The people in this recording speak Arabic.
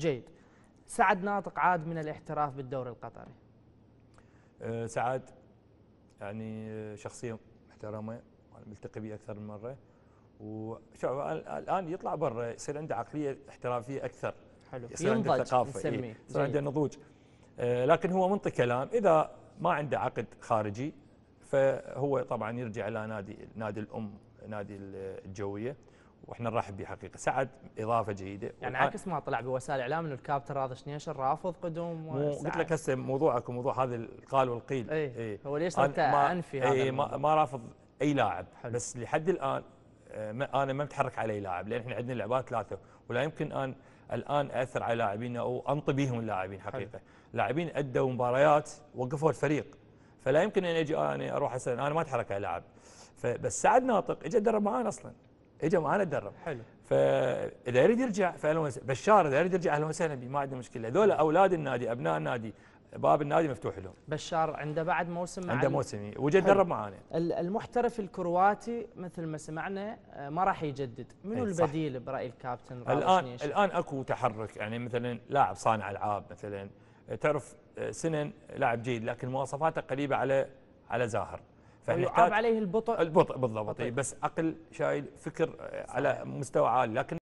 جيد. سعد ناطق عاد من الاحتراف بالدوري القطري. أه سعد يعني شخصية محترمة ملتقي به أكثر من مرة. وشوف الآن يطلع برا يصير عنده عقلية احترافية أكثر. حلو. يصير عنده ثقافة إيه يصير عنده نضوج. أه لكن هو منطي كلام إذا ما عنده عقد خارجي فهو طبعا يرجع إلى نادي نادي الأم نادي الجوية. وإحنا نرحب به حقيقه سعد إضافة جيده يعني عكس ما طلع بوسائل الاعلام إنه الكابتن راضي شنيشر رافض قدوم قلت لك هسه موضوعك وموضوع هذا القال والقيل. اي إيه. هو ليش انت أنفي هذا اي ما, ما رافض أي لاعب. حلو. بس لحد الآن ما أنا ما متحرك على أي لاعب لأن إحنا عندنا لعبات ثلاثة ولا يمكن أن الآن أثر على لاعبين أو أنطي بهم اللاعبين حقيقة. لاعبين أدوا مباريات وقفوا الفريق. فلا يمكن أن أجي أنا أروح أسأل أنا ما أتحرك على لاعب. فبس سعد ناطق اجى يدرب معانا أصلا. اجى معانا تدرب حلو. فاذا يريد يرجع فاهلا وسهلا بشار إذا يريد يرجع أهلا وسهلا به ما عندنا مشكلة. هذول أولاد النادي أبناء النادي باب النادي مفتوح لهم. بشار عنده بعد موسم عنده موسم وجد درب معانا. المحترف الكرواتي مثل ما سمعنا آه، ما راح يجدد. منو البديل برأي الكابتن؟ الآن الآن أكو تحرك يعني مثلا لاعب صانع ألعاب مثلا. تعرف آه، سنن لاعب جيد لكن مواصفاته قريبة على على زاهر. فنحتاج عليه البطء. البطء بالضبط. بس عقل شايل فكر على مستوى عالي. لكن